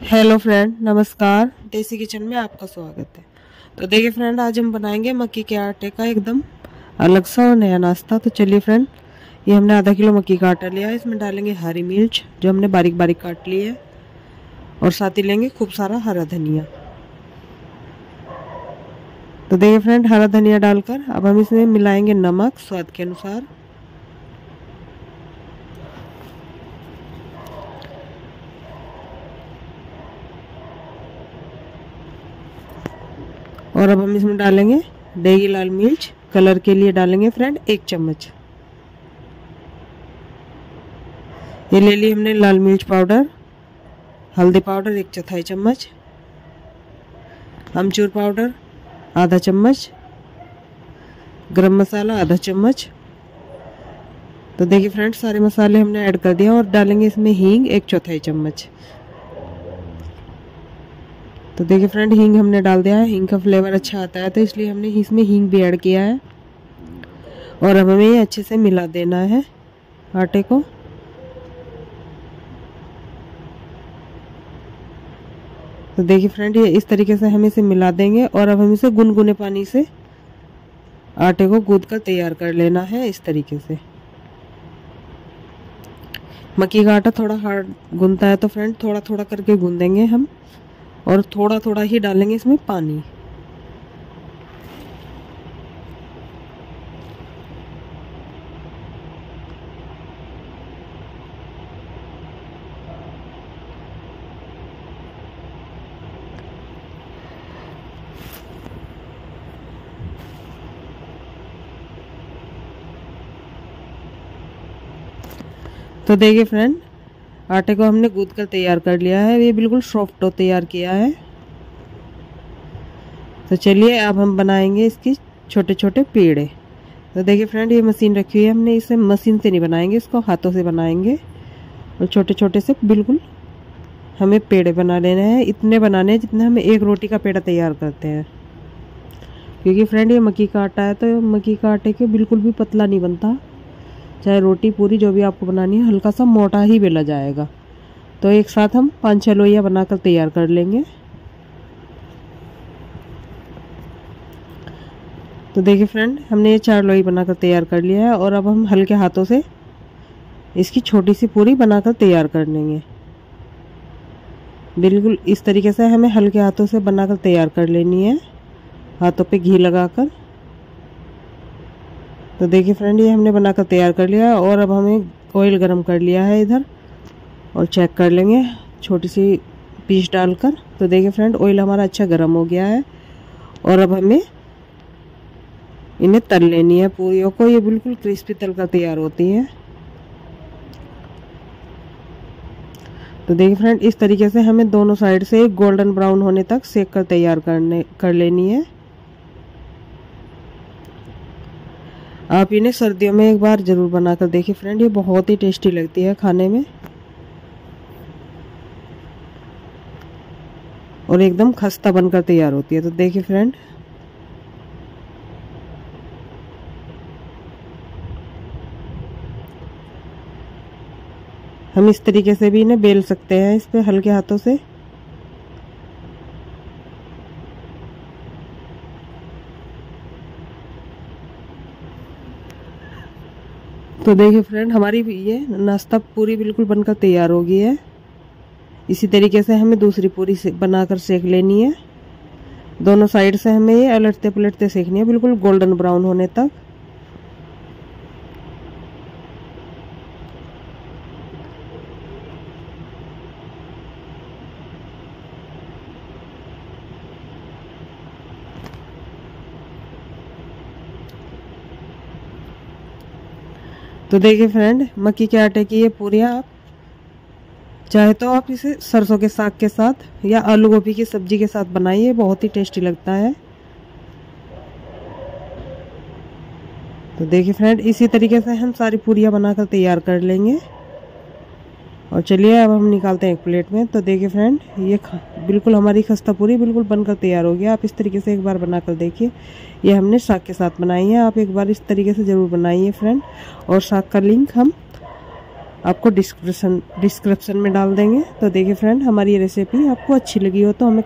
Hello friend नमस्कार। देसी kitchen में आपका स्वागत है। तो देखिए फ्रेंड आज हम बनाएँगे मक्की के आटे का एकदम अलग सा और नया नाश्ता। तो चलिए फ्रेंड ये हमने आधा किलो मक्की का आटा लिया है। इसमें डालेंगे हरी मिर्च, जो हमने बारीक बारीक काट ली है। और साथ ही लेंगे खूब सारा हरा धनिया। तो देखिए फ्रेंड हरा धनिया डालकर अब हम इसमें मिलाएँगे नमक स्वाद के अनुसार। और अब हम इसमें डालेंगे देगी लाल मिर्च। कलर के लिए डालेंगे फ्रेंड एक चम्मच। ये ले ली हमने लाल मिर्च पाउडर, हल्दी पाउडर एक चौथाई चम्मच, अमचूर पाउडर आधा चम्मच, गरम मसाला आधा चम्मच। तो देखिए फ्रेंड्स, सारे मसाले हमने ऐड कर दिया और डालेंगे इसमें हींग एक चौथाई चम्मच। तो देखिए फ्रेंड हींग हमने डाल दिया है। हींग का फ्लेवर अच्छा आता है तो इसलिए हमने इसमें हींग भी ऐड किया है। और अब हमें ये अच्छे से मिला देना है आटे को। तो देखिए फ्रेंड ये इस तरीके से हम इसे मिला देंगे और अब हम इसे गुनगुने पानी से आटे को गूद कर तैयार कर लेना है इस तरीके से। मक्की का आटा थोड़ा हार्ड गूंदता है तो फ्रेंड थोड़ा थोड़ा करके गूंदेंगे हम। और थोड़ा थोड़ा ही डालेंगे इसमें पानी। तो देखिए फ्रेंड आटे को हमने गूद कर तैयार कर लिया है। ये बिल्कुल सॉफ्ट तैयार किया है। तो चलिए, अब हम बनाएँगे इसकी छोटे छोटे पेड़े। तो देखिए फ्रेंड ये मशीन रखी हुई है हमने। इसे मशीन से नहीं बनाएँगे, इसको हाथों से बनाएँगे। और छोटे छोटे से बिल्कुल हमें पेड़े बना लेने हैं। इतने बनाने हैं जितने हमें एक रोटी का पेड़ा तैयार करते हैं। क्योंकि फ्रेंड ये मक्की का आटा है तो मक्की का आटे के बिल्कुल भी पतला नहीं बनता। चाहे रोटी पूरी जो भी आपको बनानी है, हल्का सा मोटा ही बेला जाएगा। तो एक साथ हम पाँच छः लोइयाँ बनाकर तैयार कर लेंगे। तो देखिए फ्रेंड, हमने ये चार लोई बनाकर तैयार कर लिया है और अब हम हल्के हाथों से इसकी छोटी सी पूरी बनाकर तैयार कर लेंगे। बिल्कुल इस तरीके से हमें हल्के हाथों से बनाकर तैयार कर लेनी है। हाथों पे घी लगाकर। तो देखिए फ्रेंड ये हमने बनाकर तैयार कर लिया है और अब हमें ऑयल गरम कर लिया है इधर और चेक कर लेंगे छोटी सी पीस डालकर। तो देखिए फ्रेंड ऑयल हमारा अच्छा गर्म हो गया है और अब हमें इन्हें तल लेनी है पूरियों को ये बिल्कुल क्रिस्पी तल कर तैयार होती है। तो देखिए फ्रेंड इस तरीके से हमें दोनों साइड से गोल्डन ब्राउन होने तक सेक कर तैयार करने, कर लेनी है। आप इन्हें सर्दियों में एक बार ज़रूर बनाकर देखिए फ्रेंड ये बहुत ही टेस्टी लगती है खाने में। और एकदम खस्ता बनकर तैयार होती है तो देखिए फ्रेंड हम इस तरीके से भी इन्हें बेल सकते हैं इस पे हल्के हाथों से। तो देखिए फ्रेंड हमारी ये नाश्ता पूरी बिल्कुल बनकर तैयार हो गई है। इसी तरीके से हमें दूसरी पूरी से बनाकर सेक लेनी है। दोनों साइड से हमें ये अलटते पलटते सेकनी है, बिल्कुल गोल्डन ब्राउन होने तक। तो देखिए फ्रेंड मक्की के आटे की ये पूरी आप, चाहे तो आप इसे सरसों के साग के साथ या आलू गोभी की सब्ज़ी के साथ बनाइए, बहुत ही टेस्टी लगता है। तो देखिए फ्रेंड इसी तरीके से हम सारी पूरियाँ बनाकर तैयार कर लेंगे। और चलिए अब हम निकालते हैं एक प्लेट में। तो देखिए फ्रेंड ये बिल्कुल हमारी खस्ता पूरी बिल्कुल बनकर तैयार हो गया। आप इस तरीके से एक बार बना कर देखिए। ये हमने साग के साथ बनाई है। आप एक बार इस तरीके से ज़रूर बनाइए फ्रेंड और साग का लिंक हम आपको डिस्क्रिप्शन डिस्क्रिप्शन में डाल देंगे। तो देखिए फ्रेंड हमारी ये रेसिपी आपको अच्छी लगी हो तो हमें